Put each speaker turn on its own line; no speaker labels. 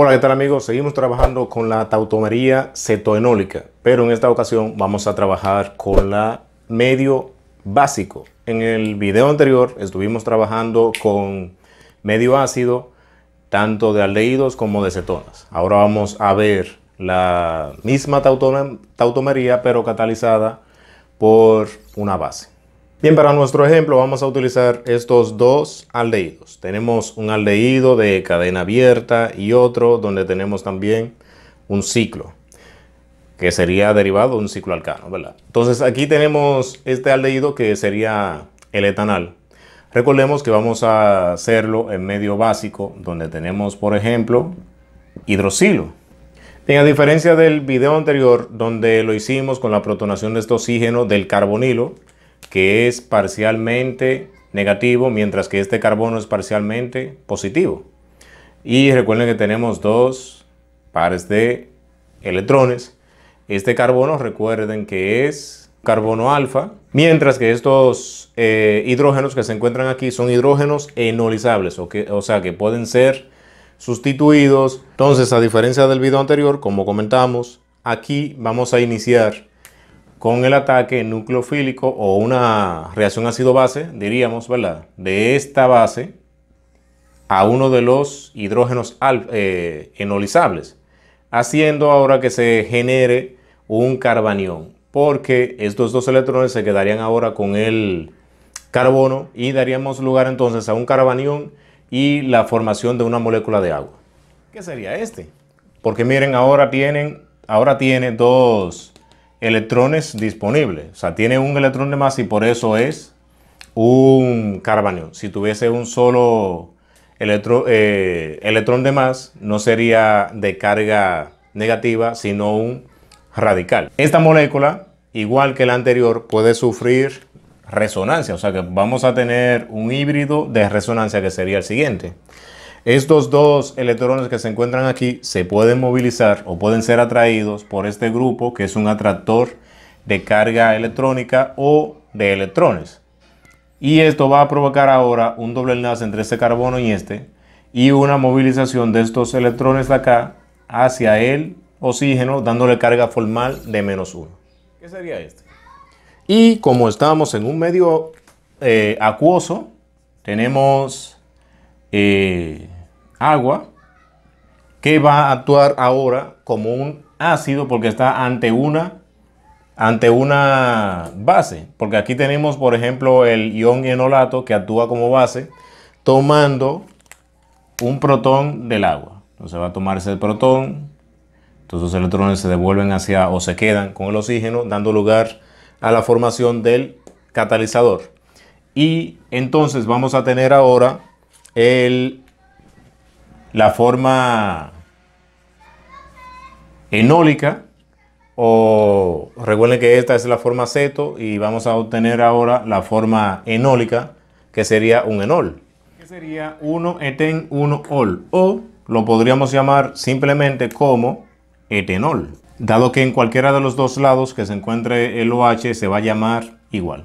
Hola, ¿qué tal amigos? Seguimos trabajando con la tautomería cetoenólica, pero en esta ocasión vamos a trabajar con la medio básico. En el video anterior estuvimos trabajando con medio ácido, tanto de aldehídos como de cetonas. Ahora vamos a ver la misma tautomería, pero catalizada por una base. Bien, para nuestro ejemplo vamos a utilizar estos dos aldehídos. Tenemos un aldehído de cadena abierta y otro donde tenemos también un ciclo, que sería derivado de un ciclo alcano, ¿verdad? Entonces aquí tenemos este aldehído que sería el etanal. Recordemos que vamos a hacerlo en medio básico, donde tenemos, por ejemplo, hidroxilo. Bien, a diferencia del video anterior, donde lo hicimos con la protonación de este oxígeno del carbonilo, que es parcialmente negativo, mientras que este carbono es parcialmente positivo. Y recuerden que tenemos dos pares de electrones. Este carbono, recuerden que es carbono alfa, mientras que estos eh, hidrógenos que se encuentran aquí son hidrógenos enolizables, o, que, o sea que pueden ser sustituidos. Entonces, a diferencia del video anterior, como comentamos, aquí vamos a iniciar con el ataque nucleofílico o una reacción ácido-base, diríamos, ¿verdad? De esta base a uno de los hidrógenos eh, enolizables, haciendo ahora que se genere un carbanión, porque estos dos electrones se quedarían ahora con el carbono y daríamos lugar entonces a un carbanión y la formación de una molécula de agua. ¿Qué sería este? Porque miren, ahora tienen, ahora tiene dos electrones disponibles. O sea, tiene un electrón de más y por eso es un carbanión. Si tuviese un solo eh, electrón de más, no sería de carga negativa, sino un radical. Esta molécula, igual que la anterior, puede sufrir resonancia. O sea que vamos a tener un híbrido de resonancia que sería el siguiente. Estos dos electrones que se encuentran aquí se pueden movilizar o pueden ser atraídos por este grupo que es un atractor de carga electrónica o de electrones. Y esto va a provocar ahora un doble enlace entre este carbono y este y una movilización de estos electrones de acá hacia el oxígeno dándole carga formal de menos uno. ¿Qué sería este? Y como estamos en un medio eh, acuoso, tenemos eh, agua que va a actuar ahora como un ácido porque está ante una ante una base, porque aquí tenemos por ejemplo el ion enolato que actúa como base tomando un protón del agua. Entonces va a tomarse el protón, entonces los electrones se devuelven hacia o se quedan con el oxígeno, dando lugar a la formación del catalizador. Y entonces vamos a tener ahora el la forma enólica o recuerden que esta es la forma ceto y vamos a obtener ahora la forma enólica que sería un enol. Que sería 1 eten 1 ol o lo podríamos llamar simplemente como etenol, dado que en cualquiera de los dos lados que se encuentre el OH se va a llamar igual.